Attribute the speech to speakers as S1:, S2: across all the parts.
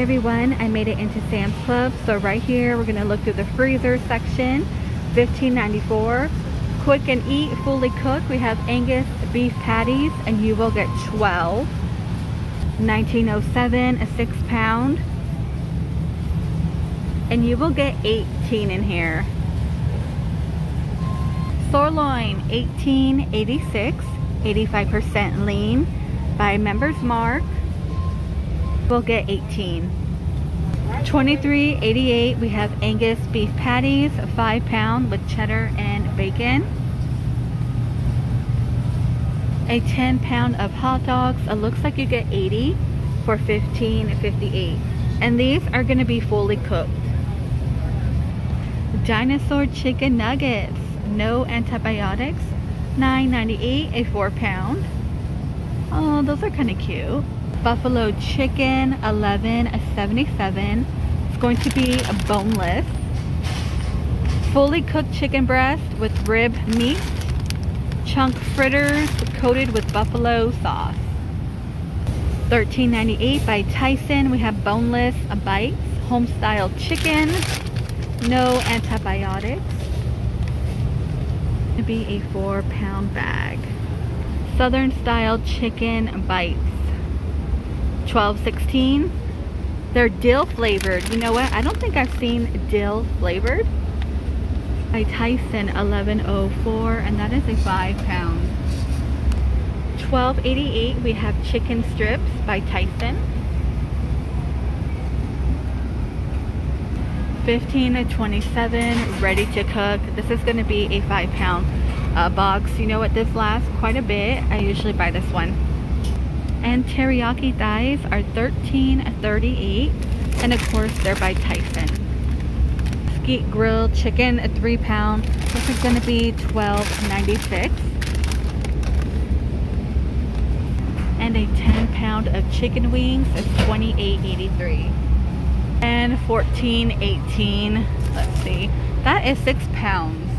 S1: Everyone, I made it into Sam's Club. So right here, we're gonna look through the freezer section. $15.94. Quick and eat, fully cooked. We have Angus beef patties and you will get 12. 1907, a six pound. And you will get 18 in here. Sirloin, 1886, 85% lean by Members Mark. We'll get 18. 23.88 we have Angus beef patties, 5 pound with cheddar and bacon. A 10 pound of hot dogs. It looks like you get 80 for 15.58. And these are going to be fully cooked. Dinosaur chicken nuggets, no antibiotics, 9.98 a 4 pound. Oh, those are kind of cute. Buffalo chicken, 11 a 77 It's going to be a boneless. Fully cooked chicken breast with rib meat. Chunk fritters coated with buffalo sauce. 13.98 by Tyson. We have boneless bites, home style chicken, no antibiotics. To be a four pound bag. Southern style chicken bites. 12.16. They're dill flavored. You know what? I don't think I've seen dill flavored. By Tyson 1104 and that is a five pound. 12.88 we have chicken strips by Tyson. 15 to 27 ready to cook. This is going to be a five pound uh, box. You know what? This lasts quite a bit. I usually buy this one. And teriyaki thighs are $13.38. And of course, they're by Tyson. Skeet grilled chicken, a three pound. This is going to be $12.96. And a 10 pound of chicken wings is $28.83. And $14.18. Let's see. That is six pounds.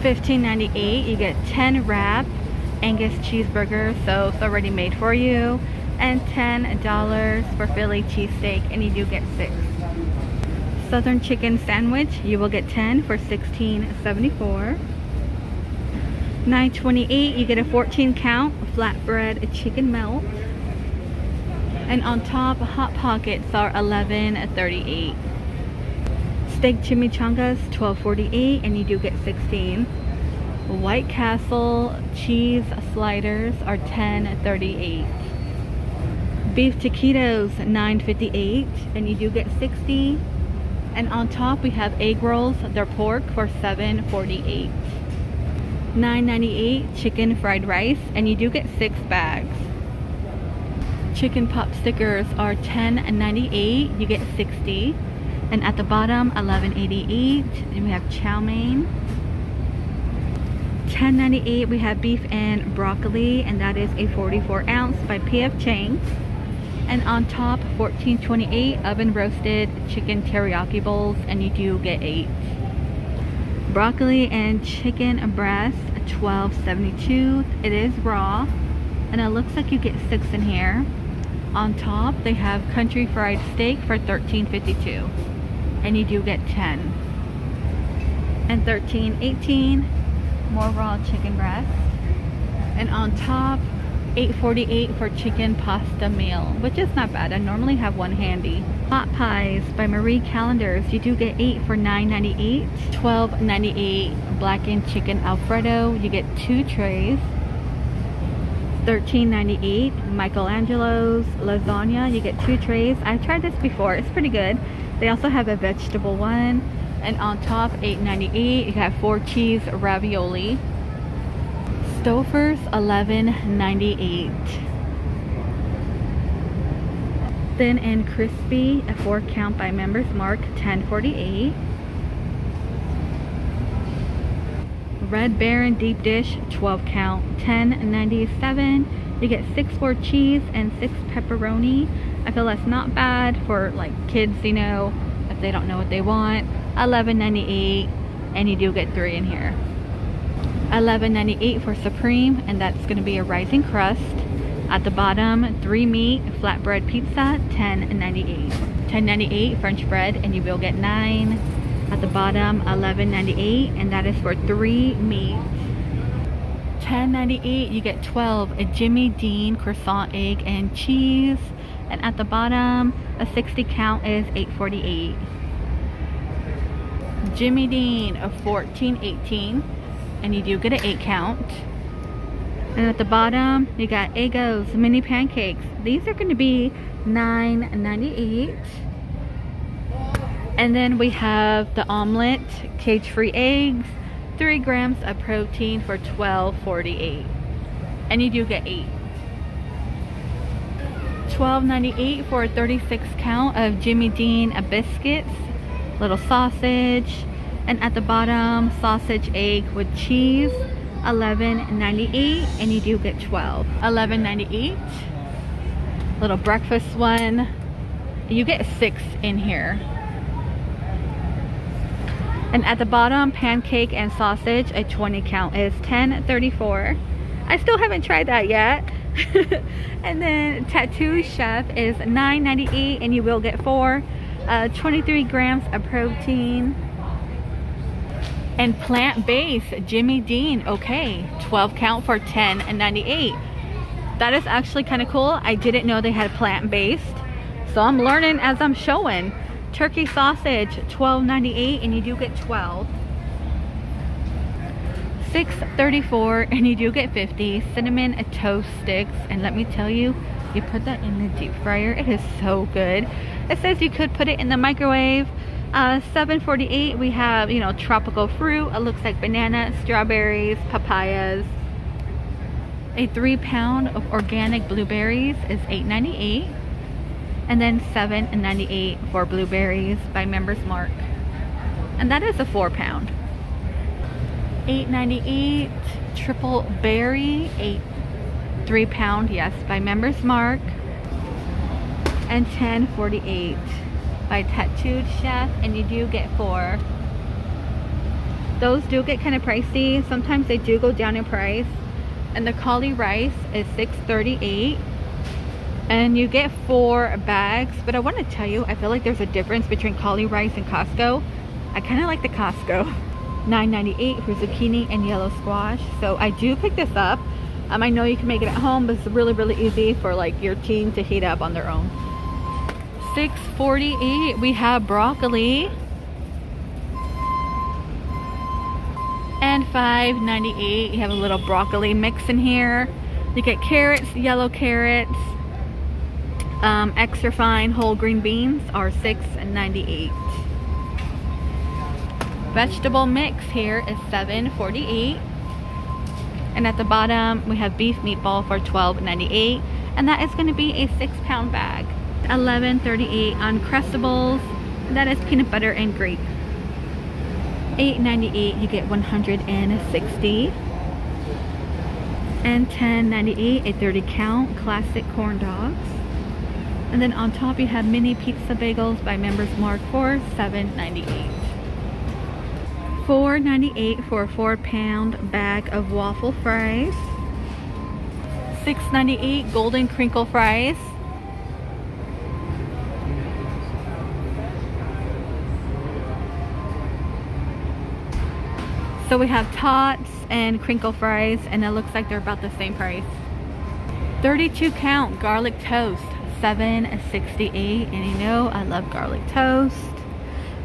S1: $15.98 you get 10 wrap Angus cheeseburger so it's already made for you and $10 for Philly cheesesteak and you do get six. Southern chicken sandwich you will get 10 for $16.74 $9.28 you get a 14 count flatbread a chicken melt. And on top hot pockets are $11.38 steak chimichangas 12.48 and you do get 16 white castle cheese sliders are 10.38 beef taquitos 9.58 and you do get 60 and on top we have egg rolls. They're pork for 7.48 9.98 chicken fried rice and you do get six bags. Chicken pot stickers are 10.98 you get 60 and at the bottom 11.88 and we have chow mein. 10.98 we have beef and broccoli and that is a 44 ounce by PF Chang. And on top 14.28 oven roasted chicken teriyaki bowls and you do get eight. Broccoli and chicken breast 12.72 it is raw and it looks like you get six in here. On top they have country fried steak for 13.52 and you do get 10 and 13 18 more raw chicken breast. And on top 848 for chicken pasta meal which is not bad. I normally have one handy. Hot pies by marie callender's. You do get eight for 9.98 12.98 blackened chicken alfredo. You get two trays 13.98 Michael Angelo's lasagna. You get two trays. I've tried this before. It's pretty good they also have a vegetable one. And on top, $8.98. You have four cheese ravioli. Stouffer's $11.98. Thin and crispy, a four count by members mark, $10.48. Red Baron deep dish, 12 count, $10.97. You get six for cheese and six pepperoni. I feel that's not bad for like kids, you know, if they don't know what they want. $11.98 and you do get three in here. $11.98 for Supreme and that's going to be a rising crust. At the bottom, three meat flatbread pizza, $10.98. $10.98 French bread, and you will get nine. At the bottom, $11.98, and that is for three meat. $10.98, you get 12 a Jimmy Dean croissant egg and cheese. And at the bottom, a 60 count is $8.48. Jimmy Dean of 14.18, and you do get an 8 count. And at the bottom, you got Eggo's mini pancakes. These are going to be $9.98. And then we have the omelet, cage-free eggs, 3 grams of protein for $12.48. And you do get 8. $12.98 for a 36 count of Jimmy Dean biscuits, little sausage, and at the bottom, sausage egg with cheese. $11.98 and you do get 12 $11.98 little breakfast one. You get six in here. And at the bottom pancake and sausage a 20 count is 10.34 I still haven't tried that yet and then Tattooed Chef is 9.98 and you will get four uh, 23 grams of protein. And plant-based Jimmy Dean okay 12 count for 10 and 98 that is actually kind of cool. I didn't know they had plant-based. So I'm learning as I'm showing. Turkey sausage 12.98 and you do get 12 6.34 and you do get 50 cinnamon toast sticks. And let me tell you you put that in the deep fryer. It is so good. It says you could put it in the microwave. Uh, 7.48 we have you know tropical fruit. It looks like banana strawberries papayas. A three pound of organic blueberries is 8.98 and then 7.98 for blueberries by members mark. And that is a four pound 8.98 triple berry eight three pound yes by members mark and 10.48 by Tattooed Chef and you do get four. Those do get kind of pricey. Sometimes they do go down in price. And the cauli rice is $6.38 and you get four bags but I want to tell you I feel like there's a difference between cauli rice and Costco I kind of like the Costco $9.98 for zucchini and yellow squash. So I do pick this up. Um, I know you can make it at home but it's really really easy for like your teen to heat up on their own. 6.48 we have broccoli. And 5.98 you have a little broccoli mix in here. You get carrots yellow carrots. Um, extra fine whole green beans are 6.98 vegetable mix here is 7.48 and at the bottom we have beef meatball for 12.98 and that is going to be a six pound bag 11.38 Uncrustables. That is peanut butter and grape. 8.98 you get 160 and 10.98 a 30 count classic corn dogs. And then on top you have mini pizza bagels by members mark for 7.98 4.98 for a four pound bag of waffle fries 6.98 golden crinkle fries So we have tots and crinkle fries and it looks like they're about the same price. 32 count garlic toast, 7.68 and you know I love garlic toast.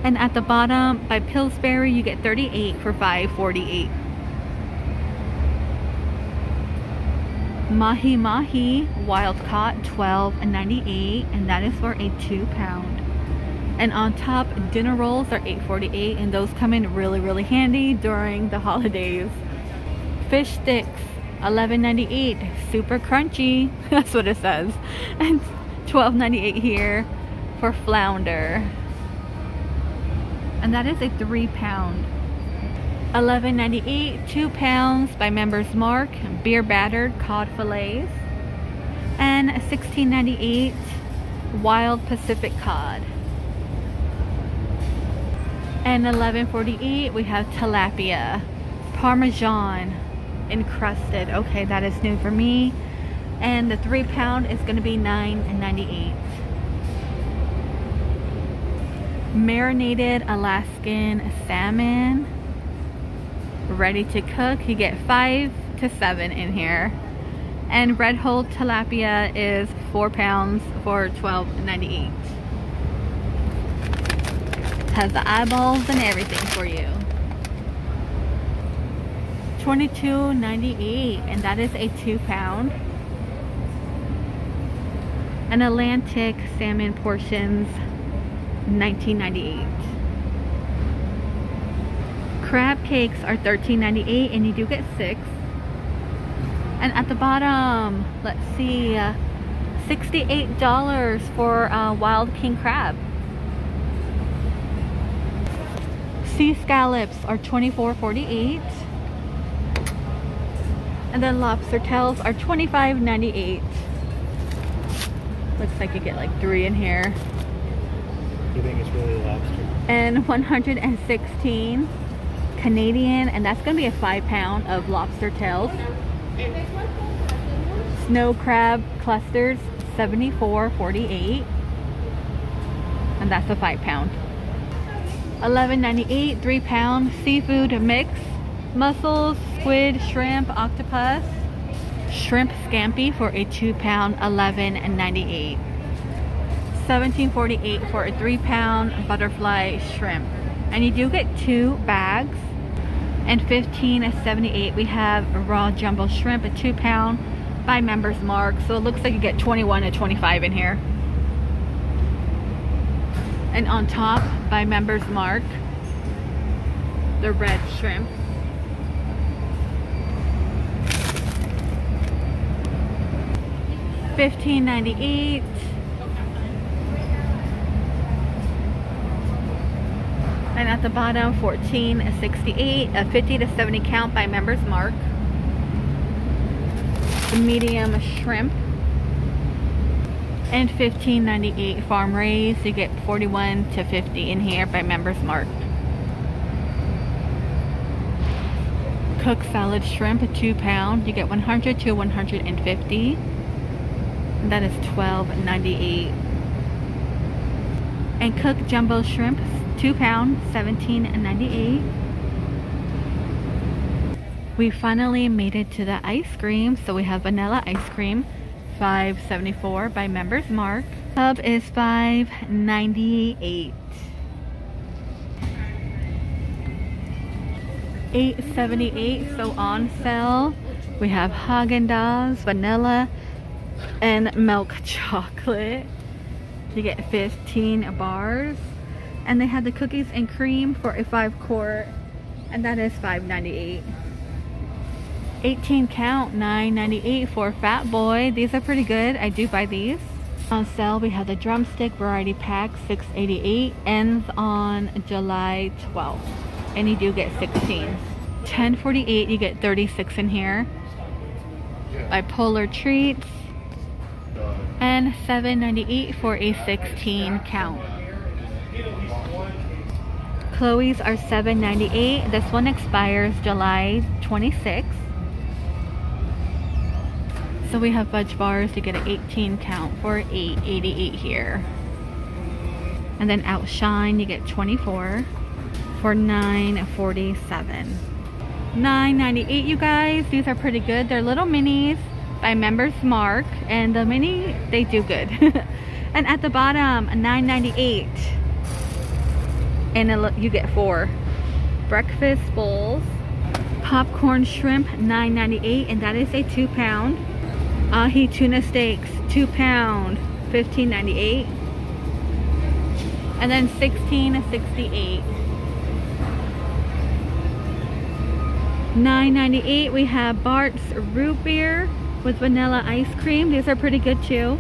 S1: And at the bottom by Pillsbury you get 38 for 5.48. Mahi Mahi wild caught 12.98 and that is for a two pound. And on top dinner rolls are $8.48 and those come in really really handy during the holidays. Fish sticks $11.98 super crunchy that's what it says. And $12.98 here for flounder and that is a three pound 11.98 two pounds by members mark beer battered cod fillets and 16.98 wild pacific cod and 11.48 we have tilapia, parmesan, encrusted. Okay, that is new for me. And the three pound is gonna be $9.98. Marinated Alaskan salmon, ready to cook. You get five to seven in here. And red hull tilapia is four pounds for $12.98. Has the eyeballs and everything for you. $22.98 and that is a two pound. An Atlantic salmon portions 19.98. Crab cakes are $13.98 and you do get six. And at the bottom, let's see, uh, $68 for uh, wild king crab. Sea scallops are $24.48. And then lobster tails are $25.98. Looks like you get like three in here.
S2: Really lobster?
S1: And 116 Canadian, and that's gonna be a five pound of lobster tails. Snow crab clusters, 74.48. And that's a five pound. 11.98, three pound seafood mix. Mussels, squid, shrimp, octopus, shrimp scampi for a two pound, 11.98. 17.48 for a three pound butterfly shrimp. And you do get two bags. And 15 at 78 we have raw jumbo shrimp, a two pound by members mark. So it looks like you get 21 to 25 in here. And on top by members mark, the red shrimp. Fifteen ninety eight. And at the bottom, 1468, a 50 to 70 count by members mark. The medium shrimp. And 15.98 farm raised. You get 41 to 50 in here by members mark. Cooked salad shrimp, a two pound. You get 100 to 150. And that is 12.98. And cooked jumbo shrimp, two pound, 17.98. We finally made it to the ice cream. So we have vanilla ice cream, 5.74 by members mark. Tub is 5.98. 8.78 so on sale we have Haagen-Dazs vanilla and milk chocolate you get 15 bars and they had the cookies and cream for a 5 quart and that is 5.98 18 count 9.98 for fat boy. These are pretty good. I do buy these. On sale we have the drumstick variety pack 6.88 ends on July 12th and you do get 16 10.48 you get 36 in here. Bipolar treats. And 7.98 for a 16 count Chloe's are 7.98 this one expires July 26th so we have fudge bars to get an 18 count for 8.88 here. And then outshine you get 24 for 9.47 9.98 you guys. These are pretty good. They're little minis by members mark and the mini they do good. And at the bottom 9.98 and it, you get four. Breakfast bowls popcorn shrimp 9.98 and that is a two pound. Ahi tuna steaks two pound 15.98 and then 16.68 9.98 we have Barq's root beer with vanilla ice cream. These are pretty good too.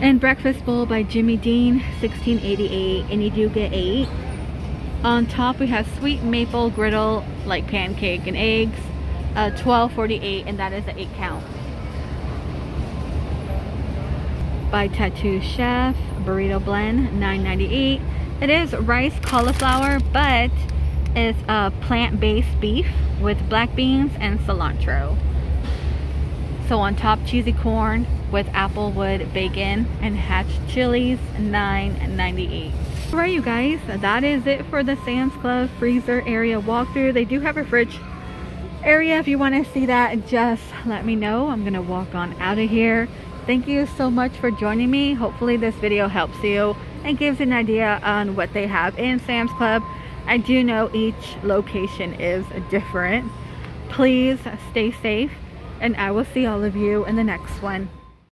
S1: And breakfast bowl by Jimmy Dean 16.88 and you do get eight on top we have sweet maple griddle like pancake and eggs uh, 12.48 and that is an eight count by Tattooed Chef burrito blend 9.98 it is rice cauliflower but it's a plant-based beef with black beans and cilantro. So on top, cheesy corn with applewood bacon and hatch chilies, $9.98. Alright you guys, that is it for the Sam's Club freezer area walkthrough. They do have a fridge area. If you want to see that just let me know. I'm gonna walk on out of here. Thank you so much for joining me. Hopefully this video helps you and gives an idea on what they have in sam's club. I do know each location is different. Please stay safe and i will see all of you in the next one